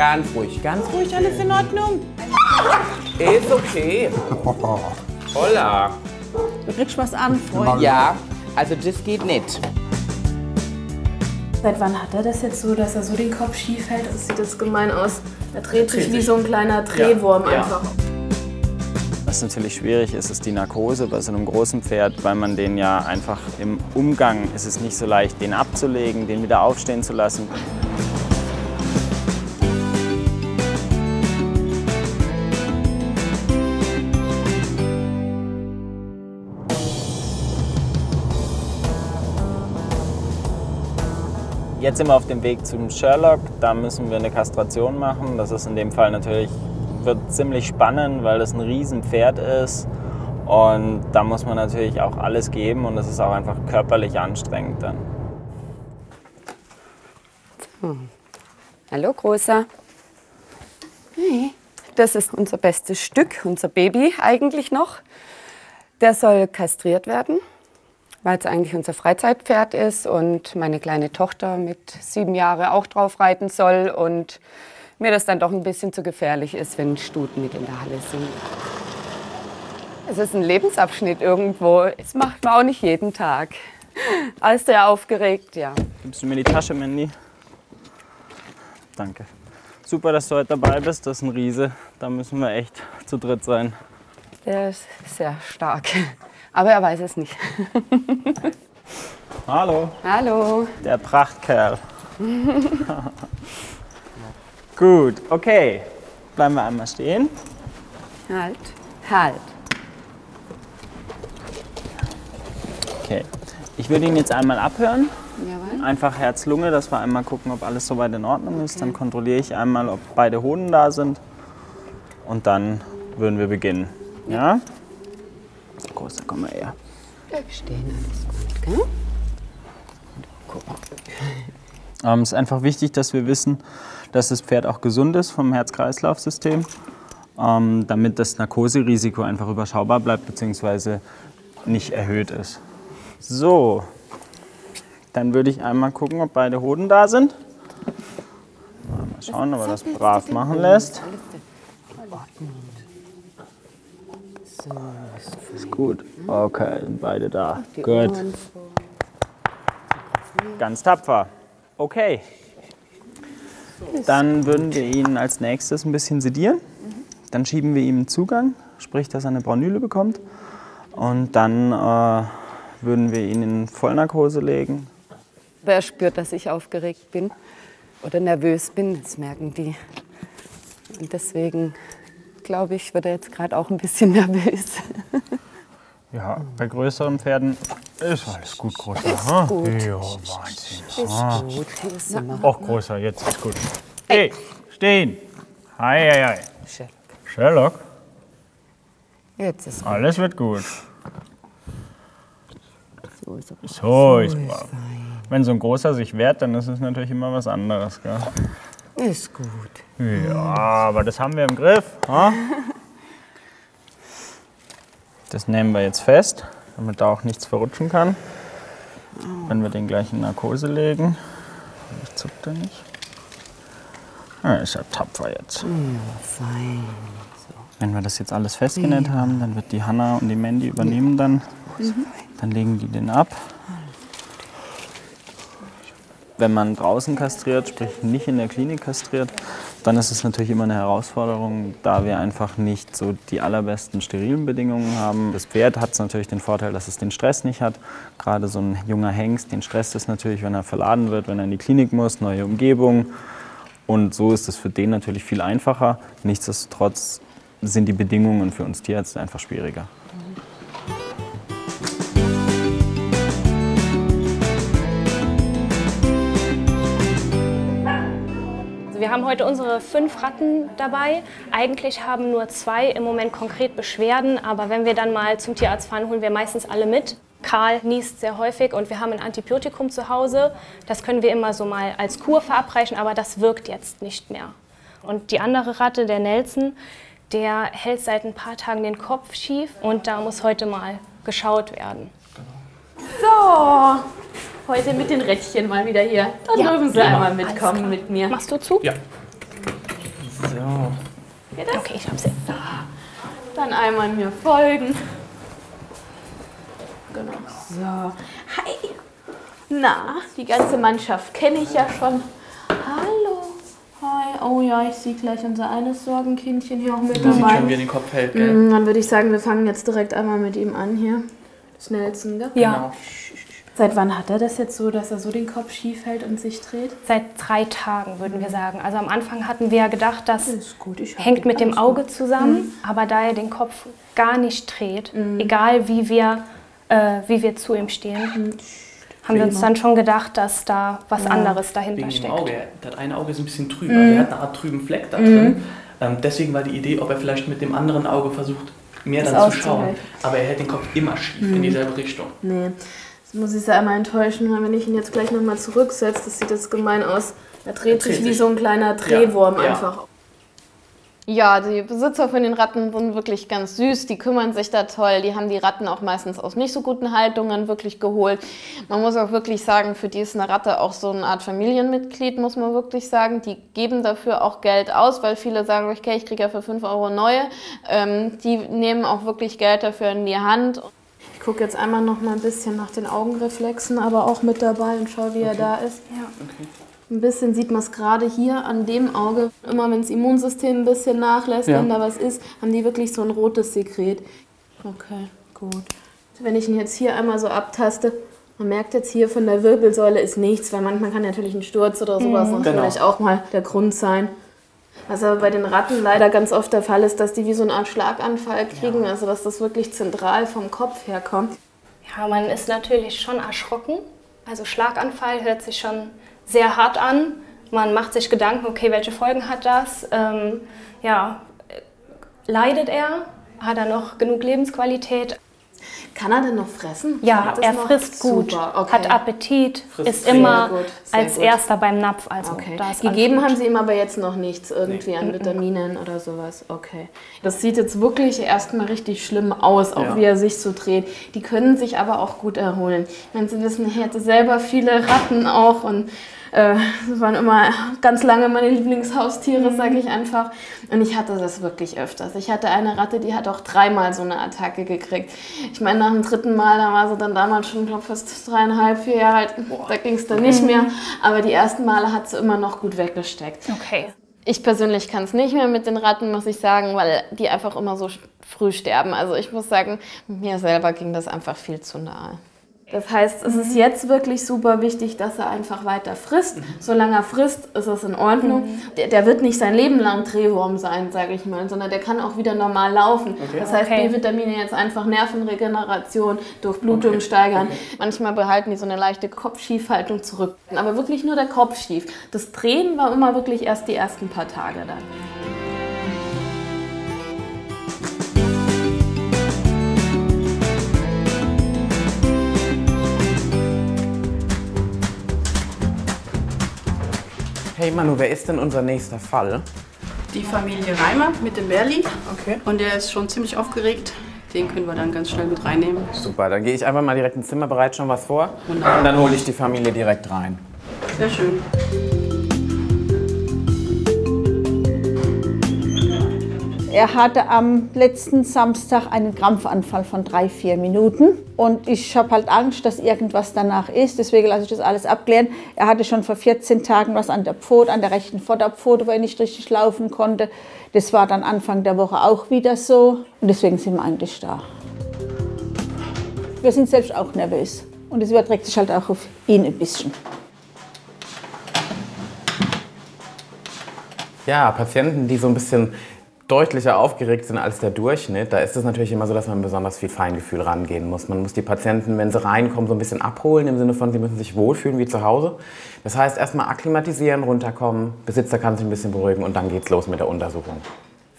Ganz ruhig, ganz ruhig, alles in Ordnung. Ist okay. Holla. Du kriegst was an, Freund. Ja, also das geht nicht. Seit wann hat er das jetzt so, dass er so den Kopf schief hält? Das sieht das gemein aus. Er dreht sich wie so ein kleiner Drehwurm Ja. einfach. Was natürlich schwierig ist, ist die Narkose bei so einem großen Pferd, weil man den ja einfach im Umgang ist es nicht so leicht, den abzulegen, den wieder aufstehen zu lassen. Jetzt sind wir auf dem Weg zum Sherlock. Da müssen wir eine Kastration machen. Das ist in dem Fall natürlich wird ziemlich spannend, weil das ein Riesenpferd ist. Und da muss man natürlich auch alles geben und das ist auch einfach körperlich anstrengend dann. Hallo, Großer. Hey. Das ist unser bestes Stück, unser Baby eigentlich noch. Der soll kastriert werden, weil es eigentlich unser Freizeitpferd ist und meine kleine Tochter mit sieben Jahren auch drauf reiten soll und mir das dann doch ein bisschen zu gefährlich ist, wenn Stuten mit in der Halle sind. Es ist ein Lebensabschnitt irgendwo. Das macht man auch nicht jeden Tag. Alles sehr aufgeregt, ja. Gibst du mir die Tasche, Mandy? Danke. Super, dass du heute dabei bist. Das ist ein Riese. Da müssen wir echt zu dritt sein. Der ist sehr stark. Aber er weiß es nicht. Hallo, Hallo. der Prachtkerl. Gut, okay. Bleiben wir einmal stehen. Halt. Halt. Okay. Ich würde ihn jetzt einmal abhören. Jawohl. Einfach Herz-Lunge, dass wir einmal gucken, ob alles soweit in Ordnung ist. Dann kontrolliere ich einmal, ob beide Hoden da sind. Und dann würden wir beginnen. Ja? Großer, komm mal her. Bleib stehen, alles gut, gell? Ähm, es ist einfach wichtig, dass wir wissen, dass das Pferd auch gesund ist vom Herz-Kreislauf-System, ähm, damit das Narkoserisiko einfach überschaubar bleibt bzw. nicht erhöht ist. So, dann würde ich einmal gucken, ob beide Hoden da sind. Mal schauen, ob er das brav machen lässt. Ist gut. Okay, beide da. Gut. Ganz tapfer. Okay. Dann würden wir ihn als nächstes ein bisschen sedieren. Dann schieben wir ihm einen Zugang, sprich, dass er eine Braunüle bekommt. Und dann äh, würden wir ihn in Vollnarkose legen. Wer spürt, dass ich aufgeregt bin oder nervös bin, das merken die. Und deswegen glaube ich, wird er jetzt gerade auch ein bisschen nervös. Ja, bei größeren Pferden ist alles gut, großer. Ist gut. Ja, Wahnsinn. Ist gut. Er mal. Och, großer, jetzt ist gut. Hey, stehen. Hi, hi, hi. Sherlock, Jetzt ist alles wird gut. so. Ist er. So ist brav. Wenn so ein großer sich wehrt, dann ist es natürlich immer was anderes. Gell? Ist gut. Ja, aber das haben wir im Griff. Ha? Das nehmen wir jetzt fest, damit da auch nichts verrutschen kann. Wenn wir den gleich in Narkose legen. Ich zuckt er nicht. Ah, ist ja tapfer jetzt. Fein. Wenn wir das jetzt alles festgenäht haben, dann wird die Hanna und die Mandy übernehmen dann. Dann legen die den ab. Wenn man draußen kastriert, sprich nicht in der Klinik kastriert, dann ist es natürlich immer eine Herausforderung, da wir einfach nicht so die allerbesten sterilen Bedingungen haben. Das Pferd hat natürlich den Vorteil, dass es den Stress nicht hat. Gerade so ein junger Hengst, den stresst es natürlich, wenn er verladen wird, wenn er in die Klinik muss, neue Umgebung. Und so ist es für den natürlich viel einfacher. Nichtsdestotrotz sind die Bedingungen für uns Tierärzte einfach schwieriger. Haben heute unsere fünf Ratten dabei. Eigentlich haben nur zwei im Moment konkret Beschwerden, aber wenn wir dann mal zum Tierarzt fahren, holen wir meistens alle mit. Karl niest sehr häufig und wir haben ein Antibiotikum zu Hause. Das können wir immer so mal als Kur verabreichen, aber das wirkt jetzt nicht mehr. Und die andere Ratte, der Nelson, der hält seit ein paar Tagen den Kopf schief und da muss heute mal geschaut werden. So, heute mit den Rädchen mal wieder hier. Dann dürfen Sie einmal mitkommen mit mir. Machst du zu? Ja. So. Okay, ich hab's jetzt. Dann einmal mir folgen. Genau. So. Hi. Na, die ganze Mannschaft kenne ich ja schon. Hallo. Hi. Oh ja, ich sehe gleich unser eines Sorgenkindchen hier auch mit Man sieht dabei. schon, wie er den Kopf hält, gell? Mm, Dann würde ich sagen, wir fangen jetzt direkt einmal mit ihm an hier. Schnellsten, gell? Genau. Seit wann hat er das jetzt so, dass er so den Kopf schief hält und sich dreht? Seit drei Tagen, würden wir sagen. Also am Anfang hatten wir ja gedacht, das ist gut, hängt mit dem Auge zusammen. Aber da er den Kopf gar nicht dreht, egal wie wir, äh, wie wir zu ihm stehen, haben wir uns dann schon gedacht, dass da was anderes dahinter Wegen dem steckt. Auge. Das eine Auge ist ein bisschen trüb. Also er hat eine Art trüben Fleck da drin. Ähm, deswegen war die Idee, ob er vielleicht mit dem anderen Auge versucht, mehr Das dann zu schauen. Aber er hält den Kopf immer schief in dieselbe Richtung. Nee, das muss ich ja einmal enttäuschen, weil wenn ich ihn jetzt gleich nochmal zurücksetze, das sieht jetzt gemein aus. Er dreht sich wie sich. so ein kleiner Drehwurm Ja, ja. einfach. Ja, die Besitzer von den Ratten sind wirklich ganz süß, die kümmern sich da toll, die haben die Ratten auch meistens aus nicht so guten Haltungen wirklich geholt. Man muss auch wirklich sagen, für die ist eine Ratte auch so eine Art Familienmitglied, muss man wirklich sagen. Die geben dafür auch Geld aus, weil viele sagen, okay, ich kriege ja für 5 Euro neue. Ähm, die nehmen auch wirklich Geld dafür in die Hand. Ich gucke jetzt einmal noch mal ein bisschen nach den Augenreflexen, aber auch mit dabei und schaue, wie er da ist. Ein bisschen sieht man es gerade hier an dem Auge. Immer wenn das Immunsystem ein bisschen nachlässt, Ja. wenn da was ist, haben die wirklich so ein rotes Sekret. Okay, gut. Wenn ich ihn jetzt hier einmal so abtaste, man merkt jetzt hier von der Wirbelsäule ist nichts, weil manchmal kann natürlich ein Sturz oder sowas natürlich Genau. auch mal der Grund sein. Was aber bei den Ratten leider ganz oft der Fall ist, dass die wie so eine Art Schlaganfall kriegen, also dass das wirklich zentral vom Kopf herkommt. Ja, man ist natürlich schon erschrocken. Also Schlaganfall hört sich schon sehr hart an. Man macht sich Gedanken, okay, welche Folgen hat das? Ähm, ja, leidet er? Hat er noch genug Lebensqualität? Kann er denn noch fressen? Ja, er frisst gut, okay. hat Appetit, Frisst ist sehr immer gut, sehr als gut. erster beim Napf. Also Okay. da ist Gegeben haben sie ihm aber jetzt noch nichts irgendwie an Vitaminen oder sowas. Okay. Das sieht jetzt wirklich erstmal richtig schlimm aus, auch Ja. wie er sich so dreht. Die können sich aber auch gut erholen. Wenn Sie wissen, ich hatte selber viele Ratten auch und äh, das waren immer ganz lange meine Lieblingshaustiere, sage ich einfach. Und ich hatte das wirklich öfters. Ich hatte eine Ratte, die hat auch dreimal so eine Attacke gekriegt. Ich meine, nach dem dritten Mal, da war sie dann damals schon, glaube fast dreieinhalb, vier Jahre alt. Da ging es dann nicht mehr. Aber die ersten Male hat sie immer noch gut weggesteckt. Okay. Ich persönlich kann es nicht mehr mit den Ratten, muss ich sagen, weil die einfach immer so früh sterben. Also ich muss sagen, mir selber ging das einfach viel zu nahe. Das heißt, es ist jetzt wirklich super wichtig, dass er einfach weiter frisst. Solange er frisst, ist es in Ordnung. Der, der wird nicht sein Leben lang Drehwurm sein, sage ich mal, sondern der kann auch wieder normal laufen. Das heißt, Okay. B-Vitamine jetzt einfach Nervenregeneration, Durchblutung steigern. Manchmal behalten die so eine leichte Kopfschiefhaltung zurück. Aber wirklich nur der Kopf schief. Das Drehen war immer wirklich erst die ersten paar Tage dann. Hey Manu, wer ist denn unser nächster Fall? Die Familie Reimer mit dem Berli. Okay. Und der ist schon ziemlich aufgeregt. Den können wir dann ganz schnell mit reinnehmen. Super, dann gehe ich einfach mal direkt ins Zimmer, bereite schon was vor. Und dann hole ich die Familie direkt rein. Sehr schön. Er hatte am letzten Samstag einen Krampfanfall von drei, vier Minuten. Und ich habe halt Angst, dass irgendwas danach ist. Deswegen lasse ich das alles abklären. Er hatte schon vor 14 Tagen was an der Pfote, an der rechten Vorderpfote, wo er nicht richtig laufen konnte. Das war dann Anfang der Woche auch wieder so. Und deswegen sind wir eigentlich da. Wir sind selbst auch nervös. Und es überträgt sich halt auch auf ihn ein bisschen. Ja, Patienten, die so ein bisschen deutlicher aufgeregt sind als der Durchschnitt, da ist es natürlich immer so, dass man besonders viel Feingefühl rangehen muss. Man muss die Patienten, wenn sie reinkommen, so ein bisschen abholen, im Sinne von, sie müssen sich wohlfühlen wie zu Hause. Das heißt, erstmal akklimatisieren, runterkommen, Besitzer kann sich ein bisschen beruhigen und dann geht's los mit der Untersuchung.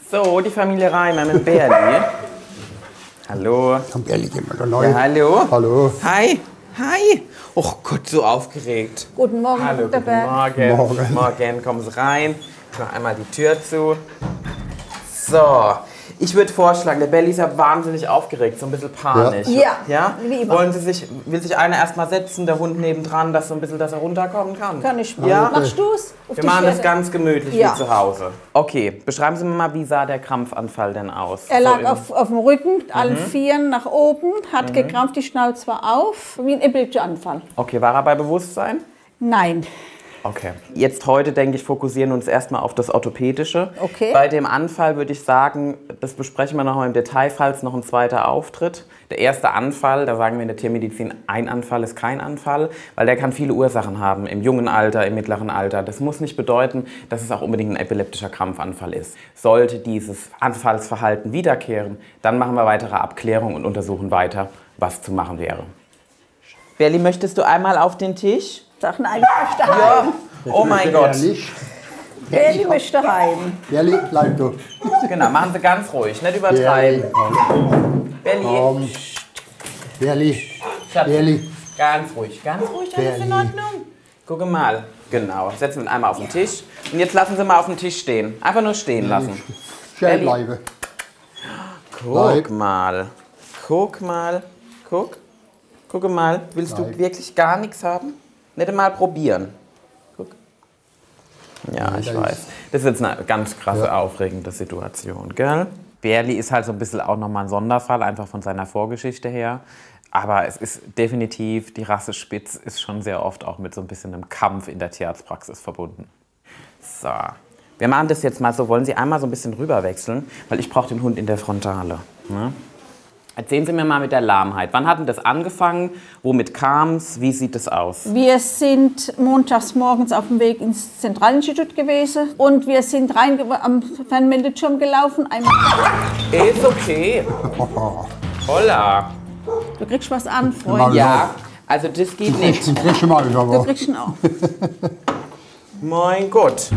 So, die Familie Reimer mit Berli. Hallo. Am Berli wir da neu. Ja, hallo. Hallo. Hi. Hi. Oh Gott, so aufgeregt. Guten Morgen, Hallo, guten. Morgen. Morgen. Morgen, kommen Sie rein. Ich mache einmal die Tür zu. So, Ich würde vorschlagen, der Belly ist ja wahnsinnig aufgeregt, so ein bisschen panisch. Ja. ja? Wie immer. Wollen Sie sich, will sich einer erstmal setzen, der Hund nebendran, dass so ein bisschen, dass er runterkommen kann? Kann ich machen. Ja. Machst du es? Wir machen das ganz gemütlich Ja. wie zu Hause. Okay, beschreiben Sie mir mal, wie sah der Krampfanfall denn aus? Er So lag im- auf, auf dem Rücken, mit allen Vieren nach oben, hat gekrampft, die Schnauze war auf, wie ein Epileptieanfall. Okay, war er bei Bewusstsein? Nein. Okay. Jetzt heute, denke ich, fokussieren wir uns erstmal auf das Orthopädische. Okay. Bei dem Anfall würde ich sagen, das besprechen wir noch mal im Detail, falls noch ein zweiter auftritt. Der erste Anfall, da sagen wir in der Tiermedizin, ein Anfall ist kein Anfall, weil der kann viele Ursachen haben, im jungen Alter, im mittleren Alter. Das muss nicht bedeuten, dass es auch unbedingt ein epileptischer Krampfanfall ist. Sollte dieses Anfallsverhalten wiederkehren, dann machen wir weitere Abklärung und untersuchen weiter, was zu machen wäre. Berli, möchtest du einmal auf den Tisch? Sag nein, ich möchte heim. Oh mein Gott. Ehrlich, Berli möchte heim. ehrlich, bleib du. Genau, machen Sie ganz ruhig, nicht übertreiben. Komm. Ehrlich, Schatz, ehrlich, ganz ruhig, ganz ruhig, alles in. Ordnung. Gucke mal. Genau, setzen wir ihn einmal auf den Tisch. Und jetzt lassen Sie mal auf den Tisch stehen. Einfach nur stehen lassen. schön bleiben. Guck Bleib. mal. Guck mal. Guck. Gucke mal. Willst du wirklich gar nichts haben? Nicht mal probieren. Guck. Ja, ich weiß. Das ist jetzt eine ganz krasse, aufregende Situation, gell? Berli ist halt so ein bisschen auch nochmal ein Sonderfall, einfach von seiner Vorgeschichte her. Aber es ist definitiv, die Rasse Spitz ist schon sehr oft auch mit so ein bisschen einem Kampf in der Tierarztpraxis verbunden. So. Wir machen das jetzt mal so. Wollen Sie einmal so ein bisschen rüberwechseln? Weil ich brauche den Hund in der Frontale. Ne? Erzählen Sie mir mal mit der Lahmheit. Wann hat denn das angefangen? Womit kam es? Wie sieht es aus? Wir sind montags morgens auf dem Weg ins Zentralinstitut gewesen und wir sind rein am Fernmeldeturm gelaufen. Einmal, Ist okay. Holla. du kriegst was an, Freund. Ja, also das geht nicht. Zum frischen Mal, Du kriegst ihn auch. Mein Gott.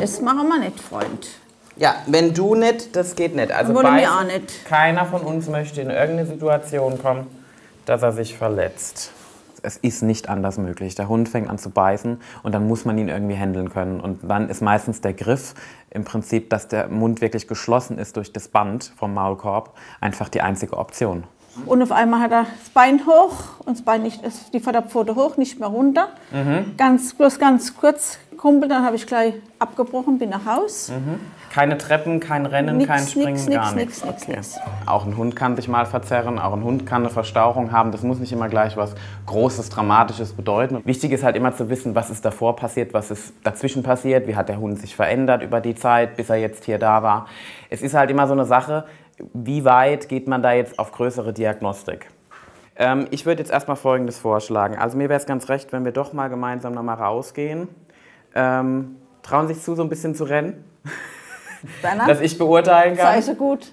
Das machen wir nicht, Freund. Ja, wenn du nicht, das geht nicht. Also Wollte mir auch nicht. keiner von uns möchte in irgendeine Situation kommen, dass er sich verletzt. Es ist nicht anders möglich. Der Hund fängt an zu beißen und dann muss man ihn irgendwie handeln können. Und dann ist meistens der Griff im Prinzip, dass der Mund wirklich geschlossen ist durch das Band vom Maulkorb, einfach die einzige Option. Und auf einmal hat er das Bein hoch und das Bein nicht, die Vorderpfote hoch, nicht mehr runter. Mhm. Ganz, bloß ganz kurz kumpel, dann habe ich gleich abgebrochen, bin nach Haus. Keine Treppen, kein Rennen, Nix, kein Springen, nix, gar nichts. nix, nix. Auch ein Hund kann sich mal verzerren, auch ein Hund kann eine Verstauchung haben. Das muss nicht immer gleich was Großes, Dramatisches bedeuten. Wichtig ist halt immer zu wissen, was ist davor passiert, was ist dazwischen passiert, wie hat der Hund sich verändert über die Zeit, bis er jetzt hier da war. Es ist halt immer so eine Sache, wie weit geht man da jetzt auf größere Diagnostik? Ähm, ich würde jetzt erstmal Folgendes vorschlagen. Also mir wäre es ganz recht, wenn wir doch mal gemeinsam noch mal rausgehen. Ähm, trauen sich zu, so ein bisschen zu rennen? Deiner? dass ich beurteilen kann. Sei so gut.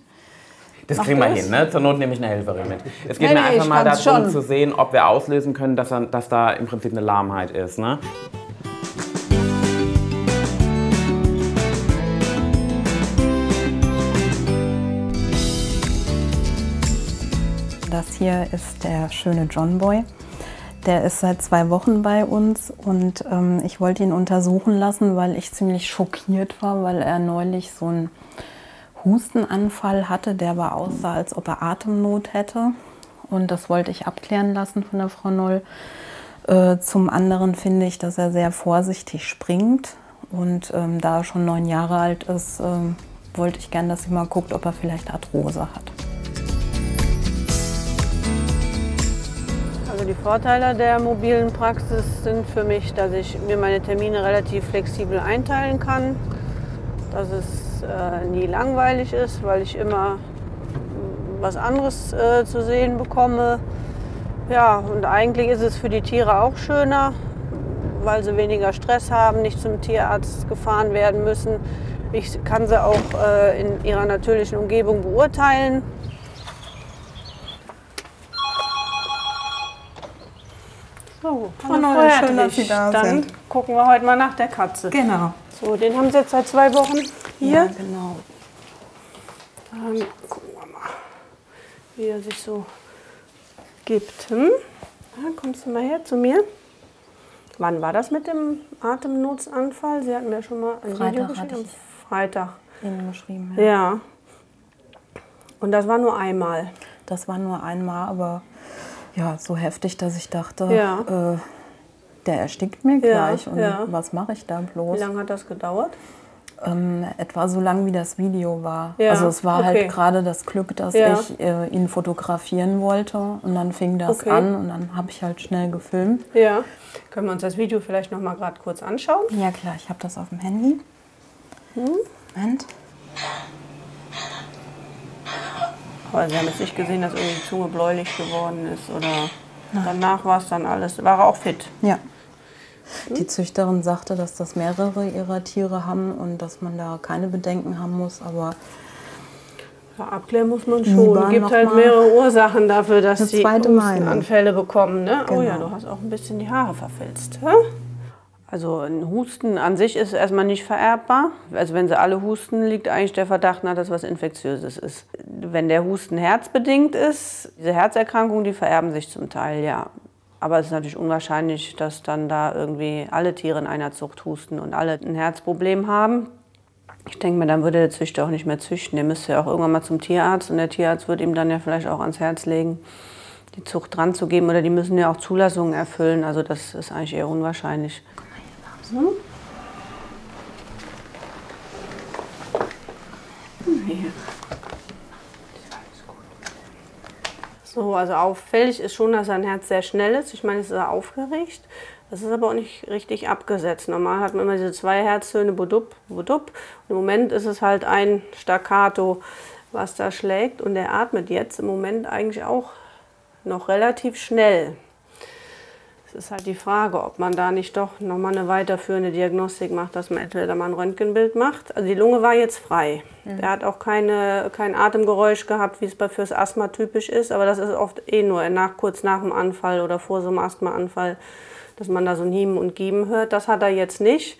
Das Mach kriegen wir das. hin, ne? Zur Not nehme ich eine Helferin mit. Es geht Nee, mir nee, einfach mal darum schon. zu sehen, ob wir auslösen können, dass, er, dass da im Prinzip eine Lahmheit ist, ne? Das hier ist der schöne John Boy. Der ist seit zwei Wochen bei uns und ähm, ich wollte ihn untersuchen lassen, weil ich ziemlich schockiert war, weil er neulich so einen Hustenanfall hatte, der aber aussah, als ob er Atemnot hätte. Und das wollte ich abklären lassen von der Frau Noll. Äh, zum anderen finde ich, dass er sehr vorsichtig springt. Und ähm, da er schon neun Jahre alt ist, ähm, wollte ich gerne, dass sie mal guckt, ob er vielleicht Arthrose hat. Also die Vorteile der mobilen Praxis sind für mich, dass ich mir meine Termine relativ flexibel einteilen kann, dass es äh, nie langweilig ist, weil ich immer mm, was anderes äh, zu sehen bekomme. Ja, und eigentlich ist es für die Tiere auch schöner, weil sie weniger Stress haben, nicht zum Tierarzt gefahren werden müssen. Ich kann sie auch äh, in ihrer natürlichen Umgebung beurteilen. So, Frau Noll, schön, dass Sie da Dann sind. gucken wir heute mal nach der Katze. Genau. So, den haben Sie jetzt seit zwei Wochen hier. Ja, genau. Dann gucken wir mal, wie er sich so gibt. Hm? Ja, kommst du mal her zu mir? Wann war das mit dem Atemnotsanfall? Sie hatten mir schon mal ein Video Freitag geschickt. hatte Am Freitag. Ihnen geschrieben. Ja. Und das war nur einmal? Das war nur einmal, aber ja, so heftig, dass ich dachte, Ja. äh, der erstickt mir Ja, gleich. und ja. was mache ich da bloß? Wie lange hat das gedauert? Ähm, etwa so lang wie das Video war. Ja, also es war okay. halt gerade das Glück, dass Ja. ich äh, ihn fotografieren wollte und dann fing das Okay. an und dann habe ich halt schnell gefilmt. Ja. Können wir uns das Video vielleicht noch mal gerade kurz anschauen? Ja klar, ich habe das auf dem Handy. Moment. Aber Sie haben jetzt nicht gesehen, dass irgendwie die Zunge bläulich geworden ist oder danach war es dann alles. War er auch fit? Ja. Die Züchterin sagte, dass das mehrere ihrer Tiere haben und dass man da keine Bedenken haben muss, aber Ja, abklären muss man schon. Es gibt halt mehrere Ursachen dafür, dass zweite Meinung. Hustenanfälle bekommen. Ne? Oh ja, Genau. du hast auch ein bisschen die Haare verfilzt. hä? Also ein Husten an sich ist erstmal nicht vererbbar. Also wenn sie alle husten, liegt eigentlich der Verdacht nahe, dass was Infektiöses ist. Wenn der Husten herzbedingt ist, diese Herzerkrankungen, die vererben sich zum Teil, ja. Aber es ist natürlich unwahrscheinlich, dass dann da irgendwie alle Tiere in einer Zucht husten und alle ein Herzproblem haben. Ich denke mir, dann würde der Züchter auch nicht mehr züchten. Der müsste ja auch irgendwann mal zum Tierarzt und der Tierarzt wird ihm dann ja vielleicht auch ans Herz legen, die Zucht dran zu geben. Oder die müssen ja auch Zulassungen erfüllen. Also das ist eigentlich eher unwahrscheinlich. So. Hier. So, also auffällig ist schon, dass sein Herz sehr schnell ist. Ich meine, es ist er aufgeregt. Das ist aber auch nicht richtig abgesetzt. Normal hat man immer diese zwei Herztöne, budup, budup. Im Moment ist es halt ein Staccato, was da schlägt. Und er atmet jetzt im Moment eigentlich auch noch relativ schnell. Es ist halt die Frage, ob man da nicht doch nochmal eine weiterführende Diagnostik macht, dass man entweder mal ein Röntgenbild macht. Also die Lunge war jetzt frei. Er hat auch keine, kein Atemgeräusch gehabt, wie es bei fürs Asthma typisch ist. Aber das ist oft eh nur nach, kurz nach dem Anfall oder vor so einem Asthmaanfall, dass man da so ein Hiemen und Gieben hört. Das hat er jetzt nicht.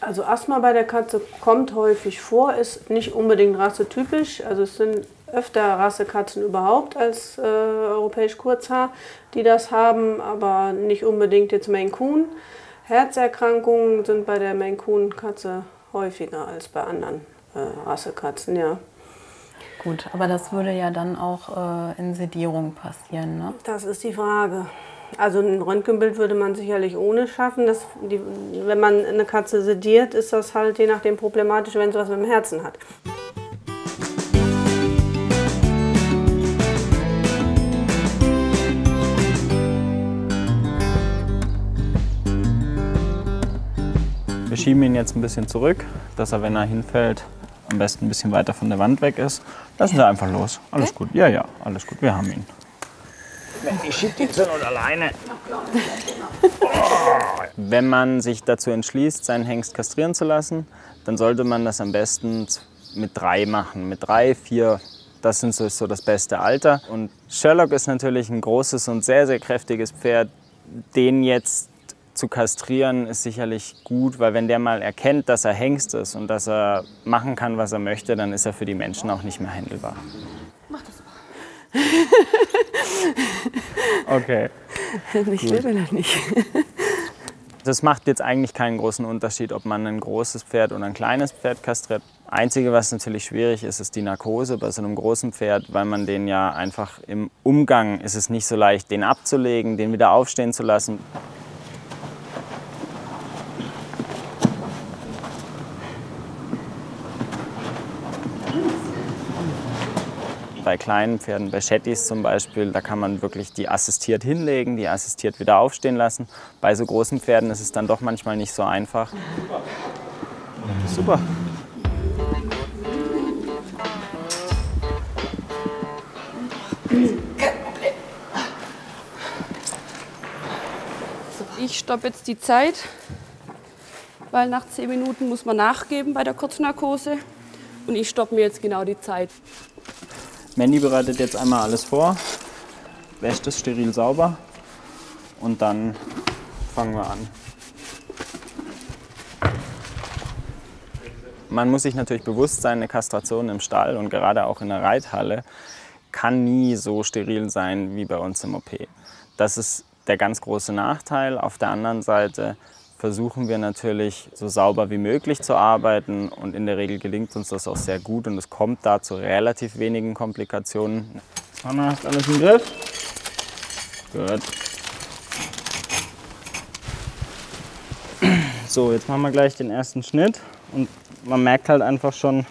Also Asthma bei der Katze kommt häufig vor, ist nicht unbedingt rassetypisch. Also es sind öfter Rassekatzen überhaupt als äh, europäisch Kurzhaar, die das haben, aber nicht unbedingt jetzt Maine Coon. Herzerkrankungen sind bei der Maine Coon Katze häufiger als bei anderen äh, Rassekatzen, ja. gut. Aber das würde ja dann auch äh, in Sedierung passieren, ne? Das ist die Frage. Also ein Röntgenbild würde man sicherlich ohne schaffen. Das, die, wenn man eine Katze sediert, ist das halt je nachdem problematisch, wenn sie was mit dem Herzen hat. Schieben ihn jetzt ein bisschen zurück, dass er, wenn er hinfällt, am besten ein bisschen weiter von der Wand weg ist. Lassen Sie einfach los. Alles gut. Ja, ja, alles gut. Wir haben ihn. Ich schieb die zur Not alleine. Wenn man sich dazu entschließt, seinen Hengst kastrieren zu lassen, dann sollte man das am besten mit drei machen. Mit drei, vier, das sind so, so das beste Alter. Und Sherlock ist natürlich ein großes und sehr, sehr kräftiges Pferd. Den jetzt zu kastrieren ist sicherlich gut, weil wenn der mal erkennt, dass er Hengst ist und dass er machen kann, was er möchte, dann ist er für die Menschen auch nicht mehr handelbar. Okay. Ich Gut. lebe noch nicht. Das macht jetzt eigentlich keinen großen Unterschied, ob man ein großes Pferd oder ein kleines Pferd kastriert. Einzige, was natürlich schwierig ist, ist die Narkose bei so einem großen Pferd, weil man den ja einfach im Umgang ist es nicht so leicht, den abzulegen, den wieder aufstehen zu lassen. Bei kleinen Pferden, bei Shetties zum Beispiel, da kann man wirklich die assistiert hinlegen, die assistiert wieder aufstehen lassen. Bei so großen Pferden ist es dann doch manchmal nicht so einfach. Super. Ich stoppe jetzt die Zeit, weil nach 10 Minuten muss man nachgeben bei der Kurznarkose. Und ich stoppe mir jetzt genau die Zeit. Mandy bereitet jetzt einmal alles vor, wäscht es steril sauber und dann fangen wir an. Man muss sich natürlich bewusst sein, eine Kastration im Stall und gerade auch in der Reithalle kann nie so steril sein wie bei uns im OP. Das ist der ganz große Nachteil. Auf der anderen Seite versuchen wir natürlich so sauber wie möglich zu arbeiten und in der Regel gelingt uns das auch sehr gut und es kommt da zu relativ wenigen Komplikationen. Anna, hast alles im Griff? Gut. So, jetzt machen wir gleich den ersten Schnitt und man merkt halt einfach schon,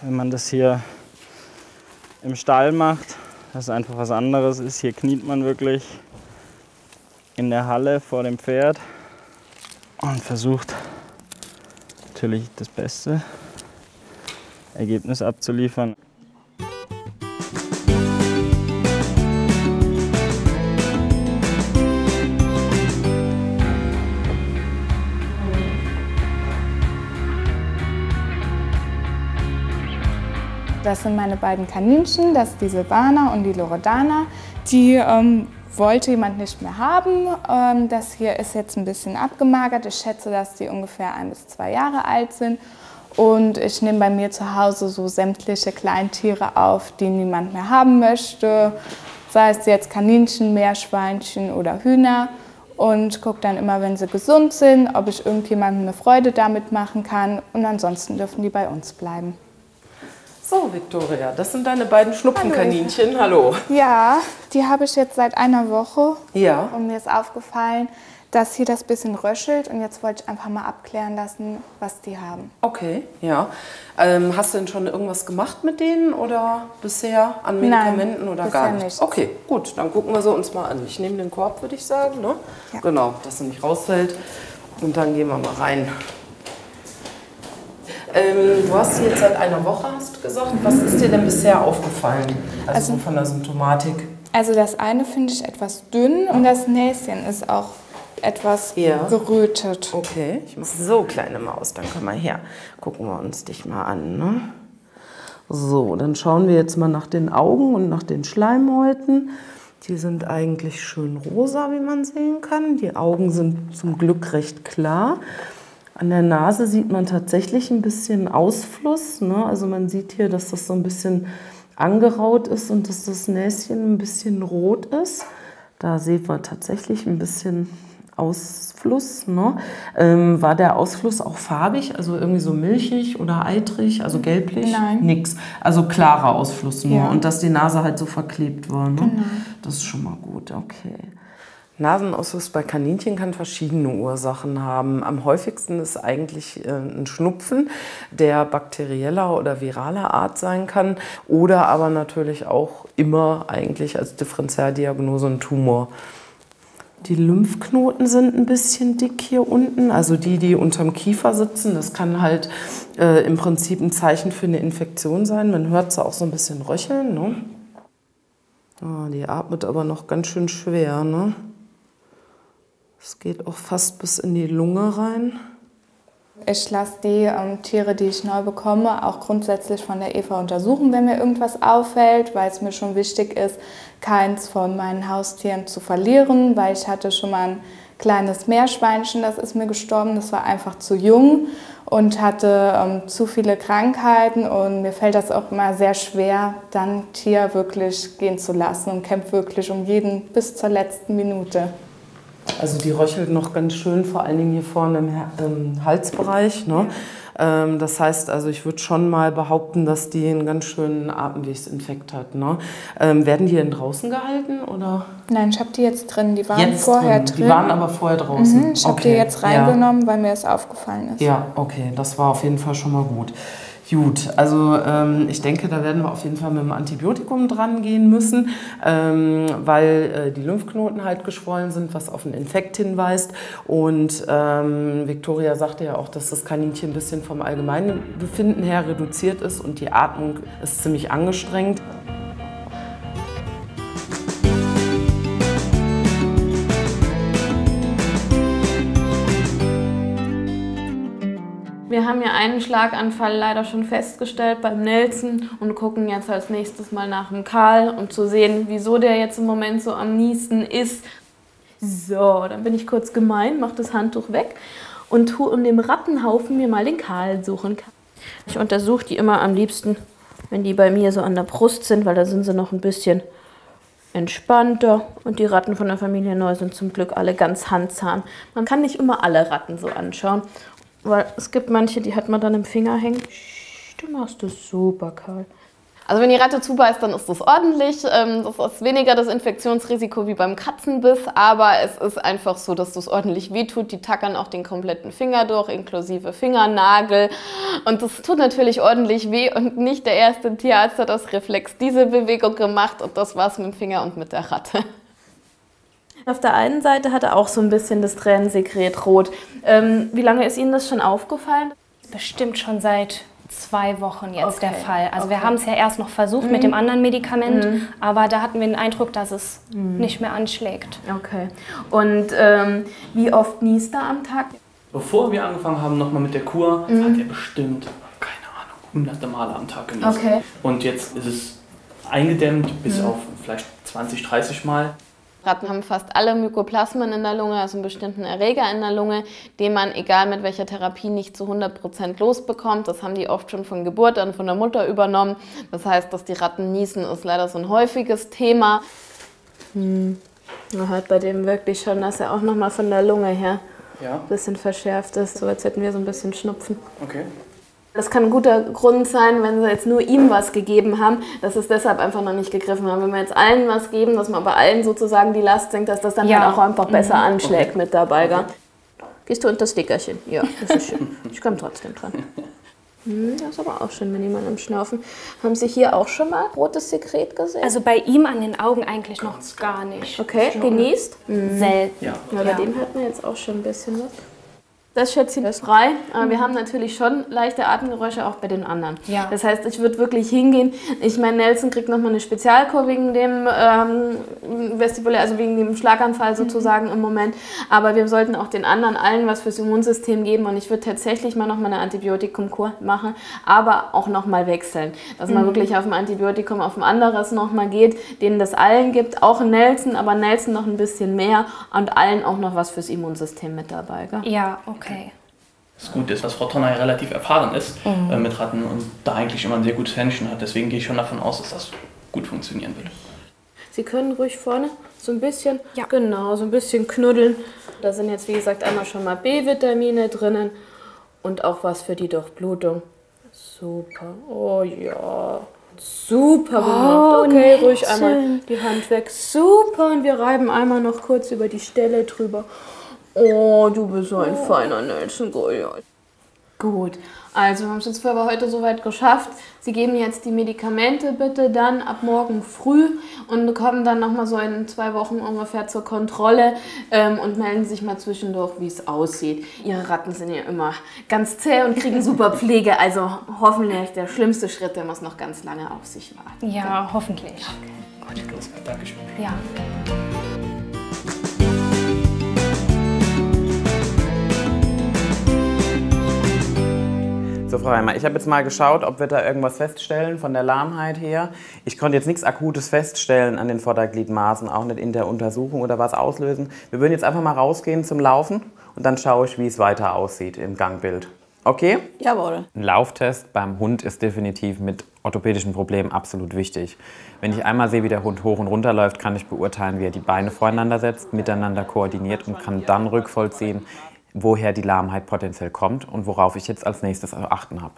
wenn man das hier im Stall macht, dass es einfach was anderes ist. Hier kniet man wirklich in der Halle vor dem Pferd und versucht natürlich das beste Ergebnis abzuliefern. Das sind meine beiden Kaninchen, das ist die Silvana und die Loredana. Die ähm, wollte jemand nicht mehr haben. Ähm, das hier ist jetzt ein bisschen abgemagert. Ich schätze, dass die ungefähr ein bis zwei Jahre alt sind. Und ich nehme bei mir zu Hause so sämtliche Kleintiere auf, die niemand mehr haben möchte. Sei es jetzt Kaninchen, Meerschweinchen oder Hühner. Und gucke dann immer, wenn sie gesund sind, ob ich irgendjemandem eine Freude damit machen kann. Und ansonsten dürfen die bei uns bleiben. So, Victoria, das sind deine beiden Schnupfenkaninchen. Hallo. Ja, die habe ich jetzt seit einer Woche. Ja. Und mir ist aufgefallen, dass hier das bisschen röchelt. Und jetzt wollte ich einfach mal abklären lassen, was die haben. Okay, ja. Ähm, hast du denn schon irgendwas gemacht mit denen oder bisher an Medikamenten Nein, oder gar nicht? nichts. Okay, gut, dann gucken wir sie uns mal an. Ich nehme den Korb, würde ich sagen. Ne? Ja. Genau, dass sie nicht rausfällt. Und dann gehen wir mal rein. Ähm, du hast sie jetzt seit einer Woche, hast gesagt. Was ist dir denn bisher aufgefallen? Also, so von der Symptomatik. Also das eine finde ich etwas dünn und das Näschen ist auch etwas Ja. gerötet. Okay, ich muss so kleine Maus, dann komm mal her. Gucken wir uns dich mal an. Ne? So, dann schauen wir jetzt mal nach den Augen und nach den Schleimhäuten. Die sind eigentlich schön rosa, wie man sehen kann. Die Augen sind zum Glück recht klar. An der Nase sieht man tatsächlich ein bisschen Ausfluss. Ne? Also man sieht hier, dass das so ein bisschen angeraut ist und dass das Näschen ein bisschen rot ist. Da sehen wir tatsächlich ein bisschen Ausfluss. Ne? Ähm, war der Ausfluss auch farbig, also irgendwie so milchig oder eitrig, also gelblich? Nein. Nix. Also klarer Ausfluss nur Ja. und dass die Nase halt so verklebt war. Ne? Genau. Das ist schon mal gut, okay. Nasenausfluss bei Kaninchen kann verschiedene Ursachen haben. Am häufigsten ist eigentlich äh, ein Schnupfen, der bakterieller oder viraler Art sein kann oder aber natürlich auch immer eigentlich als Differentialdiagnose ein Tumor. Die Lymphknoten sind ein bisschen dick hier unten, also die, die unterm Kiefer sitzen. Das kann halt äh, im Prinzip ein Zeichen für eine Infektion sein. Man hört sie auch so ein bisschen röcheln. Ne? Ah, die atmet aber noch ganz schön schwer. Ne? Es geht auch fast bis in die Lunge rein. Ich lasse die ähm, Tiere, die ich neu bekomme, auch grundsätzlich von der Eva untersuchen, wenn mir irgendwas auffällt, weil es mir schon wichtig ist, keins von meinen Haustieren zu verlieren, weil ich hatte schon mal ein kleines Meerschweinchen, das ist mir gestorben, das war einfach zu jung und hatte ähm, zu viele Krankheiten und mir fällt das auch immer sehr schwer, dann Tier wirklich gehen zu lassen und kämpfe wirklich um jeden bis zur letzten Minute. Also die röchelt noch ganz schön, vor allen Dingen hier vorne im im Halsbereich. Ne? Ähm, das heißt, also ich würde schon mal behaupten, dass die einen ganz schönen Atemwegsinfekt hat. Ne? Ähm, werden die denn draußen gehalten oder? Nein, ich habe die jetzt drin, die waren Jetzt vorher drin. drin. Die waren aber vorher draußen. Mhm, ich habe die Okay, jetzt ja. reingenommen, weil mir es aufgefallen ist. Ja, okay, das war auf jeden Fall schon mal gut. Gut, also ähm, ich denke, da werden wir auf jeden Fall mit dem Antibiotikum dran gehen müssen, ähm, weil äh, die Lymphknoten halt geschwollen sind, was auf einen Infekt hinweist. Und ähm, Victoria sagte ja auch, dass das Kaninchen ein bisschen vom allgemeinen Befinden her reduziert ist und die Atmung ist ziemlich angestrengt. Wir haben ja einen Schlaganfall leider schon festgestellt beim Nelson und gucken jetzt als nächstes mal nach dem Karl, um zu sehen, wieso der jetzt im Moment so am Niesten ist. So, dann bin ich kurz gemein, mach das Handtuch weg und tu in dem Rattenhaufen mir mal den Karl suchen. Ich untersuche die immer am liebsten, wenn die bei mir so an der Brust sind, weil da sind sie noch ein bisschen entspannter und die Ratten von der Familie Neu sind zum Glück alle ganz handzahm. Man kann nicht immer alle Ratten so anschauen, weil es gibt manche, die hat man dann im Finger hängen. Du machst das super, Karl. Also wenn die Ratte zubeißt, dann ist das ordentlich. Ähm, das ist weniger das Infektionsrisiko wie beim Katzenbiss, aber es ist einfach so, dass das ordentlich wehtut. Die tackern auch den kompletten Finger durch, inklusive Fingernagel. Und das tut natürlich ordentlich weh und nicht der erste Tierarzt hat aus Reflex diese Bewegung gemacht und das war's mit dem Finger und mit der Ratte. Auf der einen Seite hat er auch so ein bisschen das Tränensekret rot. Ähm, wie lange ist Ihnen das schon aufgefallen? Bestimmt schon seit zwei Wochen jetzt Okay, der Fall. Also wir okay. haben es ja erst noch versucht Mhm. mit dem anderen Medikament, Mhm. aber da hatten wir den Eindruck, dass es Mhm. nicht mehr anschlägt. Okay. Und ähm, wie oft niest er am Tag? Bevor wir angefangen haben, nochmal mit der Kur, Mhm. hat er bestimmt, keine Ahnung, hunderte Male am Tag genießt. Okay. Und jetzt ist es eingedämmt bis Mhm. auf vielleicht 20, 30 Mal. Ratten haben fast alle Mykoplasmen in der Lunge, also einen bestimmten Erreger in der Lunge, den man, egal mit welcher Therapie, nicht zu 100% losbekommt. Das haben die oft schon von Geburt an von der Mutter übernommen. Das heißt, dass die Ratten niesen, ist leider so ein häufiges Thema. Hm. Man hört bei dem wirklich schon, dass er auch nochmal von der Lunge her Ja. ein bisschen verschärft ist, so als hätten wir so ein bisschen Schnupfen. Okay. Das kann ein guter Grund sein, wenn sie jetzt nur ihm was gegeben haben, dass es deshalb einfach noch nicht gegriffen haben. Wenn wir jetzt allen was geben, dass man bei allen sozusagen die Last senkt, dass das dann Ja. halt auch einfach besser Mhm. anschlägt mit dabei. Gell? Gehst du unter das Dickerchen? Ja, das ist schön. Ich komme trotzdem dran. Hm, das ist aber auch schön, wenn jemand am Schnaufen. Haben Sie hier auch schon mal rotes Sekret gesehen? Also bei ihm an den Augen eigentlich noch gar nicht. Okay, genießt? Selten. Ja. Ja, bei Ja. dem hört man jetzt auch schon ein bisschen was. Das Schätzchen ist frei, aber wir haben natürlich schon leichte Atemgeräusche auch bei den anderen. Ja. Das heißt, ich würde wirklich hingehen. Ich meine, Nelson kriegt nochmal eine Spezialkur wegen dem ähm, Vestibulär, also wegen dem Schlaganfall sozusagen im Moment. Aber wir sollten auch den anderen allen was fürs Immunsystem geben und ich würde tatsächlich mal nochmal eine Antibiotikumkur machen, aber auch nochmal wechseln. Dass man Mhm. wirklich auf ein Antibiotikum auf ein anderes nochmal geht, denen das allen gibt, auch Nelson, aber Nelson noch ein bisschen mehr und allen auch noch was fürs Immunsystem mit dabei. Gell? Ja, okay. Das Gute ist, dass Frau Tonner ja relativ erfahren ist Mhm. äh, mit Ratten und da eigentlich immer ein sehr gutes Händchen hat. Deswegen gehe ich schon davon aus, dass das gut funktionieren wird. Sie können ruhig vorne so ein bisschen, ja. genau, so ein bisschen knuddeln. Da sind jetzt, wie gesagt, einmal schon mal B-Vitamine drinnen und auch was für die Durchblutung. Super, oh ja, super gemacht. Oh, okay, ruhig Nelson. einmal die Hand weg. Super, und wir reiben einmal noch kurz über die Stelle drüber. Oh, du bist so ein feiner Nelson Goliath. Gut, also wir haben es jetzt für aber heute soweit geschafft. Sie geben jetzt die Medikamente bitte dann ab morgen früh und kommen dann nochmal so in zwei Wochen ungefähr zur Kontrolle ähm, und melden sich mal zwischendurch, wie es aussieht. Ihre Ratten sind ja immer ganz zäh und kriegen super Pflege, also hoffentlich der schlimmste Schritt, der muss noch ganz lange auf sich warten. Ja, hoffentlich. Gut, Dankeschön. Ja. So, Frau Heimer, ich habe jetzt mal geschaut, ob wir da irgendwas feststellen von der Lahmheit her. Ich konnte jetzt nichts Akutes feststellen an den Vordergliedmaßen, auch nicht in der Untersuchung oder was auslösen. Wir würden jetzt einfach mal rausgehen zum Laufen und dann schaue ich, wie es weiter aussieht im Gangbild. Okay? Jawohl. Ein Lauftest beim Hund ist definitiv mit orthopädischen Problemen absolut wichtig. Wenn ich einmal sehe, wie der Hund hoch und runter läuft, kann ich beurteilen, wie er die Beine voreinander setzt, miteinander koordiniert und kann dann rückvollziehen, woher die Lahmheit potenziell kommt und worauf ich jetzt als nächstes zu achten habe.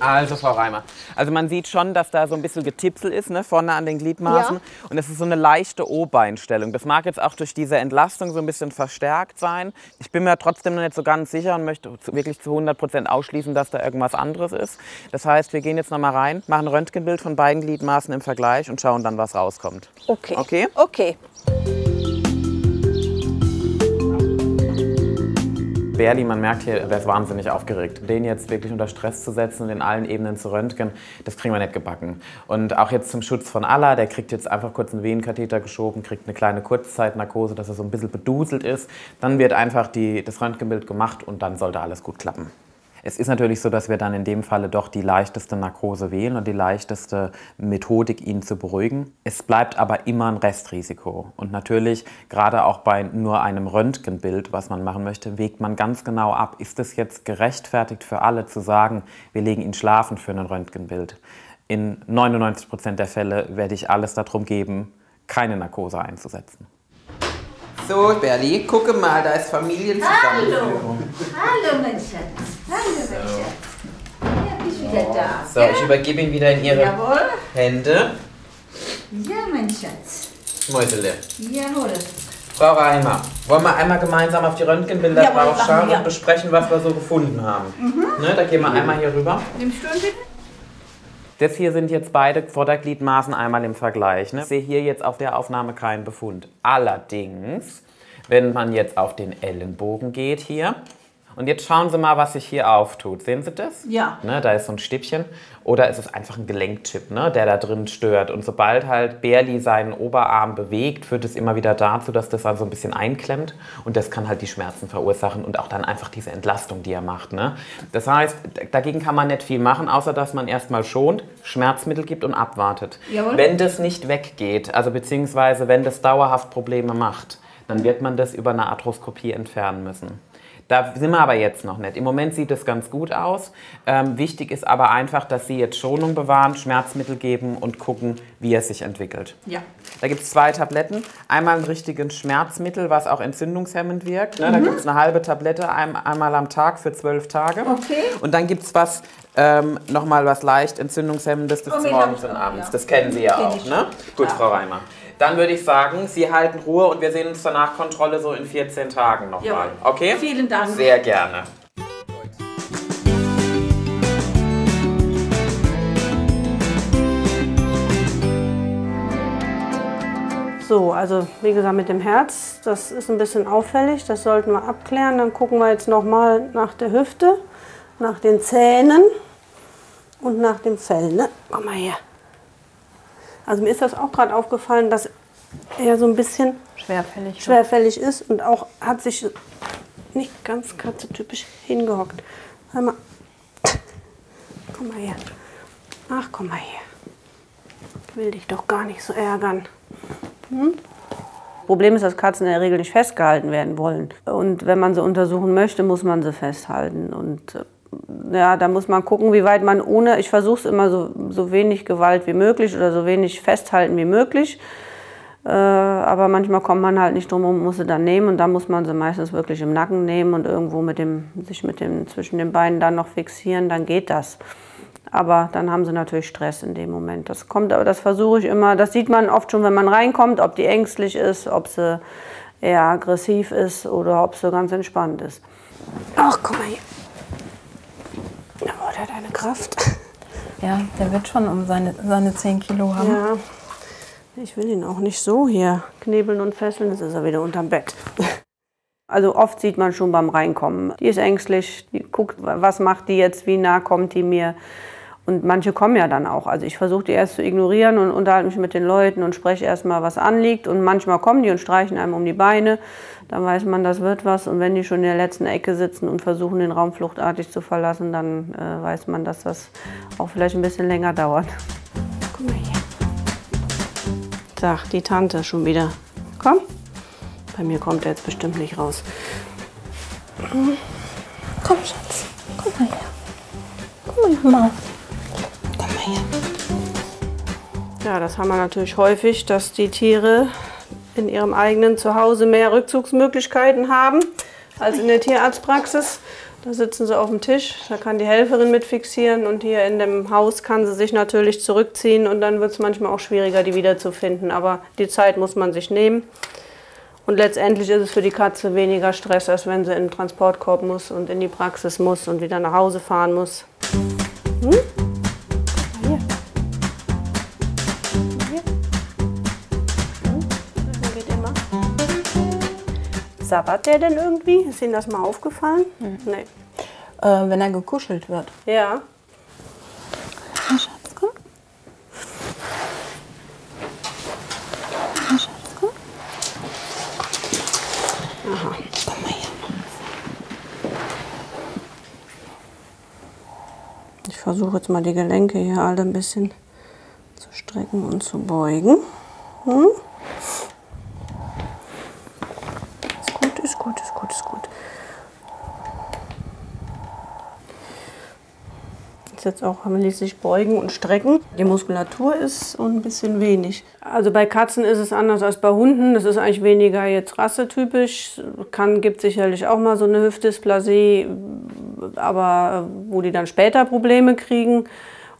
Also, Frau Reimer, also man sieht schon, dass da so ein bisschen Getipsel ist, ne, vorne an den Gliedmaßen. Ja. Und es ist so eine leichte O-Beinstellung. Das mag jetzt auch durch diese Entlastung so ein bisschen verstärkt sein. Ich bin mir trotzdem noch nicht so ganz sicher und möchte wirklich zu 100 Prozent ausschließen, dass da irgendwas anderes ist. Das heißt, wir gehen jetzt noch mal rein, machen ein Röntgenbild von beiden Gliedmaßen im Vergleich und schauen dann, was rauskommt. Okay. Okay? Okay. Berli, man merkt hier, der ist wahnsinnig aufgeregt. Den jetzt wirklich unter Stress zu setzen und in allen Ebenen zu röntgen, das kriegen wir nicht gebacken. Und auch jetzt zum Schutz von Allah, der kriegt jetzt einfach kurz einen Venenkatheter geschoben, kriegt eine kleine Kurzzeitnarkose, dass er so ein bisschen beduselt ist. Dann wird einfach die, das Röntgenbild gemacht und dann sollte alles gut klappen. Es ist natürlich so, dass wir dann in dem Falle doch die leichteste Narkose wählen und die leichteste Methodik, ihn zu beruhigen. Es bleibt aber immer ein Restrisiko. Und natürlich, gerade auch bei nur einem Röntgenbild, was man machen möchte, wägt man ganz genau ab, ist es jetzt gerechtfertigt für alle zu sagen, wir legen ihn schlafen für ein Röntgenbild. in 99% der Fälle werde ich alles darum geben, keine Narkose einzusetzen. So, Berli, gucke mal, da ist Familienzusammenführung. Hallo, mein Schatz. Hallo. Ja, bist wieder da. So, ich übergebe ihn wieder in Ihre Jawohl. Hände. Ja, mein Schatz. Mäusele. Jawohl. Frau Reimer, wollen wir einmal gemeinsam auf die Röntgenbilder Jawohl, drauf schauen und besprechen, was wir so gefunden haben? Mhm. Ne, da gehen wir einmal hier rüber. Nimmst du ihn bitte? Das hier sind jetzt beide Vordergliedmaßen einmal im Vergleich. Ne? Ich sehe hier jetzt auf der Aufnahme keinen Befund. Allerdings, wenn man jetzt auf den Ellenbogen geht hier, und jetzt schauen Sie mal, was sich hier auftut. Sehen Sie das? Ja. Ne, da ist so ein Stippchen. Oder ist es einfach ein Gelenkchip, ne, der da drin stört. Und sobald halt Berli seinen Oberarm bewegt, führt es immer wieder dazu, dass das dann so ein bisschen einklemmt. Und das kann halt die Schmerzen verursachen und auch dann einfach diese Entlastung, die er macht. Ne? Das heißt, dagegen kann man nicht viel machen, außer dass man erstmal schont, Schmerzmittel gibt und abwartet. Jawohl. Wenn das nicht weggeht, also beziehungsweise wenn das dauerhaft Probleme macht, dann wird man das über eine Arthroskopie entfernen müssen. Da sind wir aber jetzt noch nicht. Im Moment sieht es ganz gut aus. Ähm, wichtig ist aber einfach, dass Sie jetzt Schonung bewahren, Schmerzmittel geben und gucken, wie es sich entwickelt. Ja. Da gibt es zwei Tabletten. Einmal ein richtiges Schmerzmittel, was auch entzündungshemmend wirkt. Ne? Da Mhm. gibt es eine halbe Tablette ein, einmal am Tag für zwölf Tage. Okay. Und dann gibt es was, ähm, nochmal was leicht entzündungshemmendes, das Oh, ist den morgens und abends. ja. Das kennen Sie ja Kenn auch, ne? Gut, Ja. Frau Reimer. Dann würde ich sagen, Sie halten Ruhe und wir sehen uns zur Nachkontrolle so in 14 Tagen nochmal. Okay? Vielen Dank. Sehr gerne. So, also wie gesagt mit dem Herz, das ist ein bisschen auffällig, das sollten wir abklären. Dann gucken wir jetzt nochmal nach der Hüfte, nach den Zähnen und nach dem Fell. Ne? Komm mal her. Also mir ist das auch gerade aufgefallen, dass er so ein bisschen Schwerfällig. schwerfällig ist und auch hat sich nicht ganz katzetypisch hingehockt. Hör mal. Komm mal her. Ach, komm mal her. Ich will dich doch gar nicht so ärgern. Hm? Problem ist, dass Katzen in der Regel nicht festgehalten werden wollen. Und wenn man sie untersuchen möchte, muss man sie festhalten. Und äh, ja, da muss man gucken, wie weit man ohne, ich versuche es immer so, so wenig Gewalt wie möglich oder so wenig festhalten wie möglich. Äh, aber manchmal kommt man halt nicht drum herum, muss sie dann nehmen und dann muss man sie meistens wirklich im Nacken nehmen und irgendwo mit dem, sich mit dem, zwischen den Beinen dann noch fixieren, dann geht das. Aber dann haben sie natürlich Stress in dem Moment. Das kommt, aber das versuche ich immer, das sieht man oft schon, wenn man reinkommt, ob die ängstlich ist, ob sie eher aggressiv ist oder ob sie ganz entspannt ist. Ach, guck mal hier. Oh, der hat eine Kraft. Ja, der wird schon um seine, seine 10 Kilo haben. Ja. Ich will ihn auch nicht so hier knebeln und fesseln, das ist er wieder unterm Bett. Also oft sieht man schon beim Reinkommen, die ist ängstlich, die guckt, was macht die jetzt, wie nah kommt die mir. Und manche kommen ja dann auch. Also ich versuche die erst zu ignorieren und unterhalte mich mit den Leuten und spreche erst mal, was anliegt. Und manchmal kommen die und streichen einem um die Beine. Dann weiß man, das wird was. Und wenn die schon in der letzten Ecke sitzen und versuchen, den Raum fluchtartig zu verlassen, dann äh, weiß man, dass das auch vielleicht ein bisschen länger dauert. Guck mal hier. Sag, die Tante schon wieder. Komm. Bei mir kommt er jetzt bestimmt nicht raus. Komm, Schatz. Komm mal her. Komm mal, Ja, das haben wir natürlich häufig, dass die Tiere in ihrem eigenen Zuhause mehr Rückzugsmöglichkeiten haben als in der Tierarztpraxis. Da sitzen sie auf dem Tisch, da kann die Helferin mit fixieren und hier in dem Haus kann sie sich natürlich zurückziehen und dann wird es manchmal auch schwieriger, die wiederzufinden. Aber die Zeit muss man sich nehmen. Und letztendlich ist es für die Katze weniger Stress, als wenn sie in den Transportkorb muss und in die Praxis muss und wieder nach Hause fahren muss. Hm? Sabbert der denn irgendwie? Ist Ihnen das mal aufgefallen? Nee. Äh, wenn er gekuschelt wird. Ja. Na, Schatz, komm. Na, Schatz, komm. Aha. Komm mal her. Ich versuche jetzt mal die Gelenke hier alle ein bisschen zu strecken und zu beugen. Hm? Ist gut, ist gut, ist gut, jetzt auch, ließ sich beugen und strecken. Die Muskulatur ist ein bisschen wenig. Also bei Katzen ist es anders als bei Hunden. Das ist eigentlich weniger jetzt rassetypisch. Kann, gibt sicherlich auch mal so eine Hüftdysplasie, aber wo die dann später Probleme kriegen.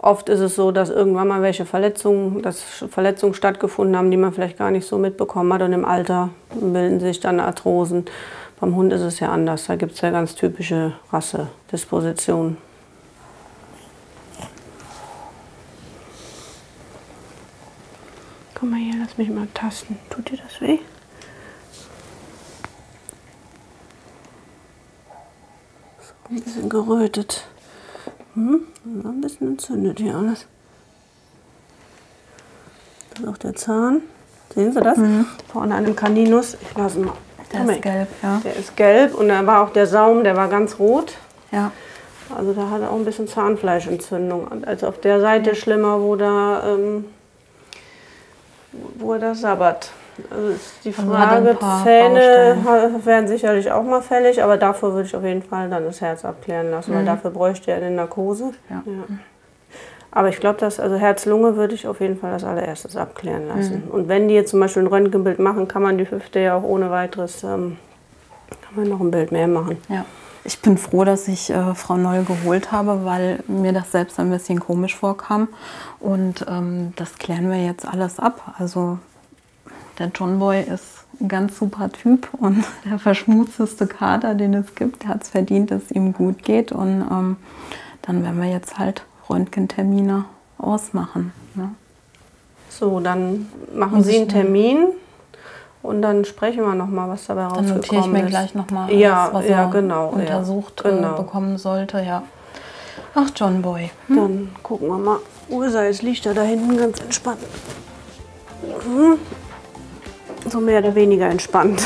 Oft ist es so, dass irgendwann mal welche Verletzungen, dass Verletzungen stattgefunden haben, die man vielleicht gar nicht so mitbekommen hat. Und im Alter bilden sich dann Arthrosen. Beim Hund ist es ja anders. Da gibt es ja ganz typische Rassedispositionen. Komm mal hier, lass mich mal tasten. Tut dir das weh? So, ein bisschen gerötet. Hm? Ein bisschen entzündet hier alles. Das ist auch der Zahn. Sehen Sie das? Mhm. Vorne an dem Kaninus. Ich lasse mal. Der ist gelb, ja. Der ist gelb und da war auch der Saum, der war ganz rot. Ja. Also da hat er auch ein bisschen Zahnfleischentzündung. Also auf der Seite schlimmer, wo da, ähm, wo er das sabbert. Also die Frage, Zähne ha- wären sicherlich auch mal fällig, aber davor würde ich auf jeden Fall dann das Herz abklären lassen, weil Mhm. dafür bräuchte er eine Narkose. Ja. Aber ich glaube, dass also Herz-Lunge würde ich auf jeden Fall als allererstes abklären lassen. Mhm. Und wenn die jetzt zum Beispiel ein Röntgenbild machen, kann man die Hüfte ja auch ohne weiteres, ähm, kann man noch ein Bild mehr machen. Ja. Ich bin froh, dass ich äh, Frau Noll geholt habe, weil mir das selbst ein bisschen komisch vorkam. Und ähm, das klären wir jetzt alles ab. Also der John Boy ist ein ganz super Typ und der verschmutzteste Kater, den es gibt. Der hat es verdient, dass es ihm gut geht. Und ähm, dann werden wir jetzt halt Röntgentermine ausmachen. Ne? So, dann machen Muss Sie einen Termin und dann sprechen wir noch mal, was dabei Dann rausgekommen notiere ich mir ist. gleich nochmal, ja, was ja, er genau, untersucht ja, äh, genau. bekommen sollte. Ja. Ach, John Boy. Dann gucken wir mal. Ursa, jetzt liegt er da hinten ganz entspannt. Mhm. So mehr oder weniger entspannt.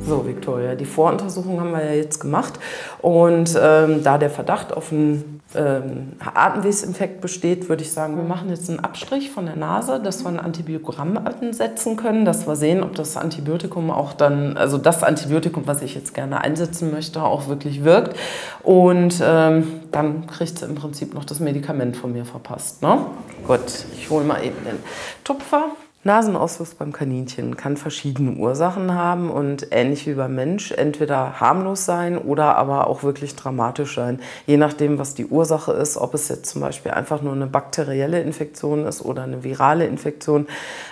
So, Victoria, die Voruntersuchung haben wir ja jetzt gemacht. Und ähm, da der Verdacht auf einen ähm, Atemwegsinfekt besteht, würde ich sagen, wir machen jetzt einen Abstrich von der Nase, dass wir ein Antibiogramm ansetzen können, dass wir sehen, ob das Antibiotikum auch dann, also das Antibiotikum, was ich jetzt gerne einsetzen möchte, auch wirklich wirkt. Und ähm, dann kriegt sie im Prinzip noch das Medikament von mir verpasst. Ne? Gut, ich hole mal eben den Tupfer. Nasenausfluss beim Kaninchen kann verschiedene Ursachen haben und ähnlich wie beim Mensch entweder harmlos sein oder aber auch wirklich dramatisch sein. Je nachdem, was die Ursache ist, ob es jetzt zum Beispiel einfach nur eine bakterielle Infektion ist oder eine virale Infektion.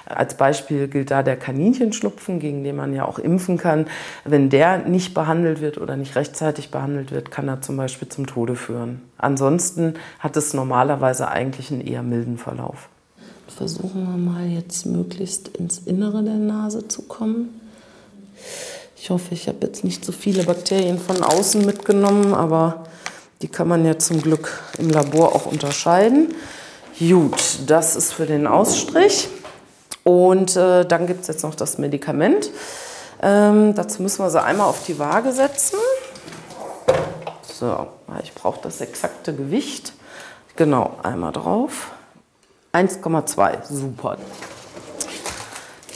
Als Beispiel gilt da der Kaninchenschnupfen, gegen den man ja auch impfen kann. Wenn der nicht behandelt wird oder nicht rechtzeitig behandelt wird, kann er zum Beispiel zum Tode führen. Ansonsten hat es normalerweise eigentlich einen eher milden Verlauf. Versuchen wir mal jetzt möglichst ins Innere der Nase zu kommen. Ich hoffe, ich habe jetzt nicht so viele Bakterien von außen mitgenommen, aber die kann man ja zum Glück im Labor auch unterscheiden. Gut, das ist für den Ausstrich. Und äh, dann gibt es jetzt noch das Medikament. Ähm, dazu müssen wir sie einmal auf die Waage setzen. So, ich brauche das exakte Gewicht. Genau, einmal drauf. 1,2, super.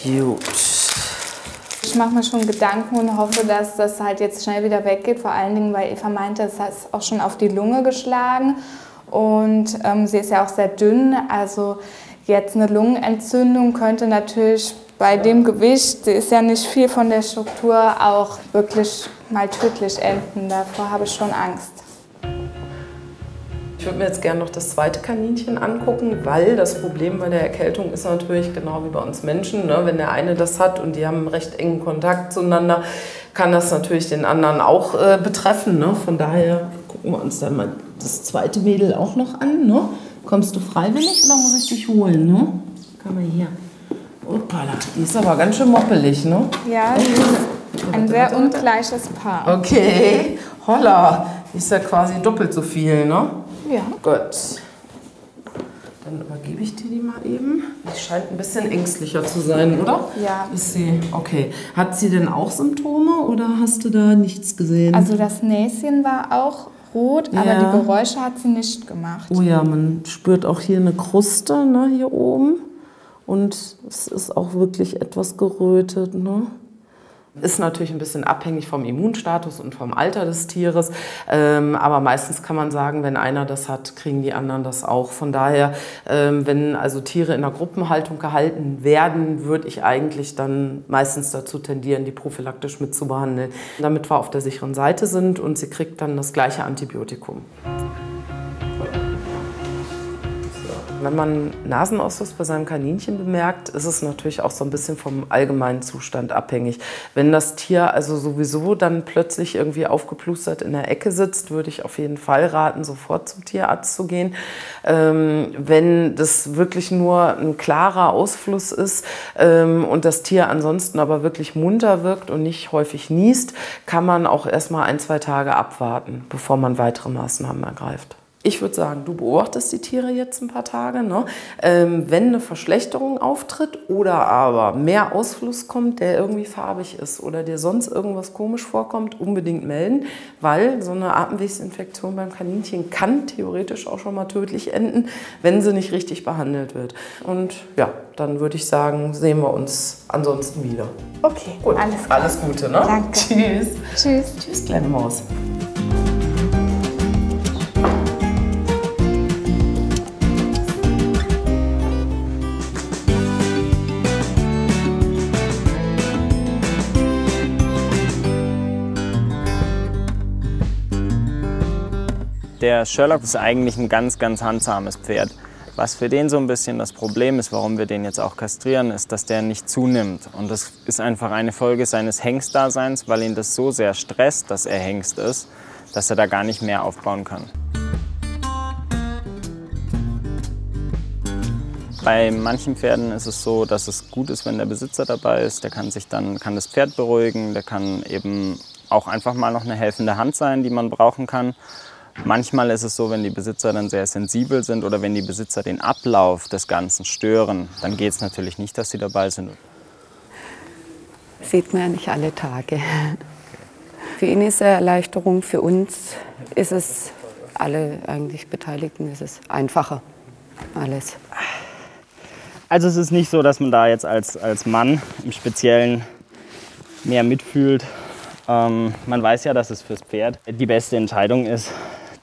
Gut. Ich mache mir schon Gedanken und hoffe, dass das halt jetzt schnell wieder weggeht. Vor allen Dingen, weil Eva meinte, es hat auch schon auf die Lunge geschlagen. Und ähm, sie ist ja auch sehr dünn. Also jetzt eine Lungenentzündung könnte natürlich bei dem Gewicht, sie ist ja nicht viel von der Struktur, auch wirklich mal tödlich enden. Davor habe ich schon Angst. Ich würde mir jetzt gerne noch das zweite Kaninchen angucken, weil das Problem bei der Erkältung ist natürlich genau wie bei uns Menschen. Ne? Wenn der eine das hat und die haben einen recht engen Kontakt zueinander, kann das natürlich den anderen auch äh, betreffen. Ne? Von daher gucken wir uns dann mal das zweite Mädel auch noch an. Ne? Kommst du freiwillig oder muss ich dich holen? Ne? Komm mal hier. Uppala, die ist aber ganz schön moppelig, ne? Ja, ein sehr ungleiches Paar. Okay, holla, ist ja quasi doppelt so viel, ne? Ja. Gut. Dann übergebe ich dir die mal eben. Die scheint ein bisschen ängstlicher zu sein, oder? Ja. Ist sie, okay. Hat sie denn auch Symptome oder hast du da nichts gesehen? Also das Näschen war auch rot, aber Ja. die Geräusche hat sie nicht gemacht. oh ja, man spürt auch hier eine Kruste, ne, hier oben. und es ist auch wirklich etwas gerötet. Ne? Ist natürlich ein bisschen abhängig vom Immunstatus und vom Alter des Tieres. Ähm, aber meistens kann man sagen, wenn einer das hat, kriegen die anderen das auch. Von daher, ähm, wenn also Tiere in der Gruppenhaltung gehalten werden, würde ich eigentlich dann meistens dazu tendieren, die prophylaktisch mit zu behandeln, damit wir auf der sicheren Seite sind und sie kriegt dann das gleiche Antibiotikum. Wenn man Nasenausfluss bei seinem Kaninchen bemerkt, ist es natürlich auch so ein bisschen vom allgemeinen Zustand abhängig. Wenn das Tier also sowieso dann plötzlich irgendwie aufgeplustert in der Ecke sitzt, würde ich auf jeden Fall raten, sofort zum Tierarzt zu gehen. Ähm, wenn das wirklich nur ein klarer Ausfluss ist ähm, und das Tier ansonsten aber wirklich munter wirkt und nicht häufig niest, kann man auch erstmal ein, zwei Tage abwarten, bevor man weitere Maßnahmen ergreift. Ich würde sagen, du beobachtest die Tiere jetzt ein paar Tage. Ne? Ähm, wenn eine Verschlechterung auftritt oder aber mehr Ausfluss kommt, der irgendwie farbig ist oder dir sonst irgendwas komisch vorkommt, unbedingt melden, weil so eine Atemwegsinfektion beim Kaninchen kann theoretisch auch schon mal tödlich enden, wenn sie nicht richtig behandelt wird. Und ja, dann würde ich sagen, sehen wir uns ansonsten wieder. Okay, Gut, alles, alles Gute. Ne? Danke. Tschüss. Tschüss. Tschüss, kleine Maus. Der Sherlock ist eigentlich ein ganz, ganz handsames Pferd. Was für den so ein bisschen das Problem ist, warum wir den jetzt auch kastrieren, ist, dass der nicht zunimmt. Und das ist einfach eine Folge seines Hengstdaseins, weil ihn das so sehr stresst, dass er Hengst ist, dass er da gar nicht mehr aufbauen kann. Bei manchen Pferden ist es so, dass es gut ist, wenn der Besitzer dabei ist. Der kann sich dann kann das Pferd beruhigen, der kann eben auch einfach mal noch eine helfende Hand sein, die man brauchen kann. Manchmal ist es so, wenn die Besitzer dann sehr sensibel sind oder wenn die Besitzer den Ablauf des Ganzen stören, dann geht es natürlich nicht, dass sie dabei sind. Sieht man ja nicht alle Tage. Für ihn ist es eine Erleichterung, für uns ist es, alle eigentlich Beteiligten, ist es einfacher. Alles. Also es ist nicht so, dass man da jetzt als, als Mann im Speziellen mehr mitfühlt. Ähm, man weiß ja, dass es fürs Pferd die beste Entscheidung ist,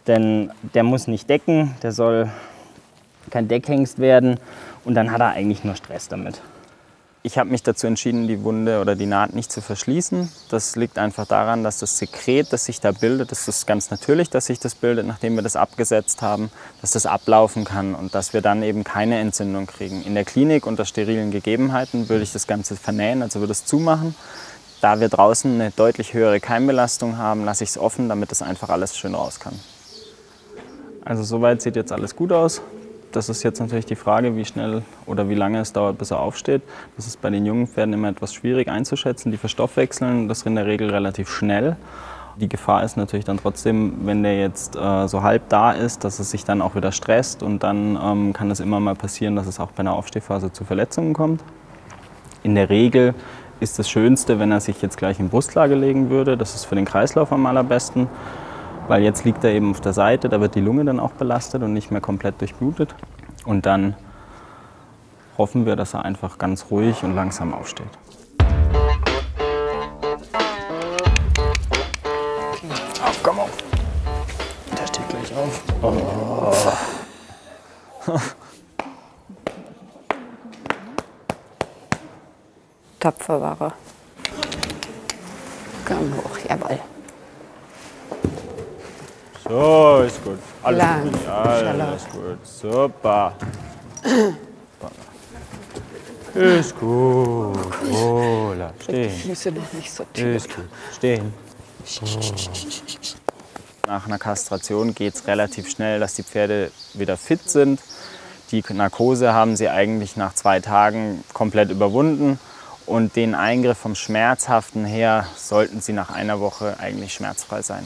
denn der muss nicht decken, der soll kein Deckhengst werden und dann hat er eigentlich nur Stress damit. Ich habe mich dazu entschieden, die Wunde oder die Naht nicht zu verschließen. Das liegt einfach daran, dass das Sekret, das sich da bildet, das ist ganz natürlich, dass sich das bildet, nachdem wir das abgesetzt haben, dass das ablaufen kann und dass wir dann eben keine Entzündung kriegen. In der Klinik unter sterilen Gegebenheiten würde ich das Ganze vernähen, also würde es zumachen. Da wir draußen eine deutlich höhere Keimbelastung haben, lasse ich es offen, damit das einfach alles schön raus kann. Also soweit sieht jetzt alles gut aus. Das ist jetzt natürlich die Frage, wie schnell oder wie lange es dauert, bis er aufsteht. Das ist bei den jungen Pferden immer etwas schwierig einzuschätzen. Die verstoffwechseln das in der Regel relativ schnell. Die Gefahr ist natürlich dann trotzdem, wenn der jetzt äh, so halb da ist, dass es sich dann auch wieder stresst und dann ähm, kann es immer mal passieren, dass es auch bei einer Aufstehphase zu Verletzungen kommt. In der Regel ist das Schönste, wenn er sich jetzt gleich in Brustlage legen würde. Das ist für den Kreislauf am allerbesten, weil jetzt liegt er eben auf der Seite, da wird die Lunge dann auch belastet und nicht mehr komplett durchblutet. Und dann hoffen wir, dass er einfach ganz ruhig und langsam aufsteht. Auf, komm auf. Der steht gleich auf. Oh. Tapfer war er. Komm hoch, jawohl. So, ist gut. Alles Lang. gut. Alles gut. Super. Ist gut. Rola, stehen. Die Füße noch nicht sortiert. Ist gut. Stehen. Nach einer Kastration geht es relativ schnell, dass die Pferde wieder fit sind. Die Narkose haben sie eigentlich nach zwei Tagen komplett überwunden. Und den Eingriff vom Schmerzhaften her sollten sie nach einer Woche eigentlich schmerzfrei sein.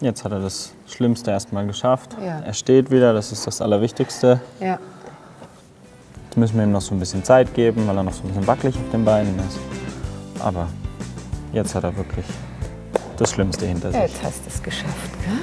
Jetzt hat er das Schlimmste erstmal geschafft. Ja. Er steht wieder, das ist das Allerwichtigste. Ja. Jetzt müssen wir ihm noch so ein bisschen Zeit geben, weil er noch so ein bisschen wackelig auf den Beinen ist. Aber jetzt hat er wirklich das Schlimmste hinter sich. Jetzt hast du es geschafft, gell?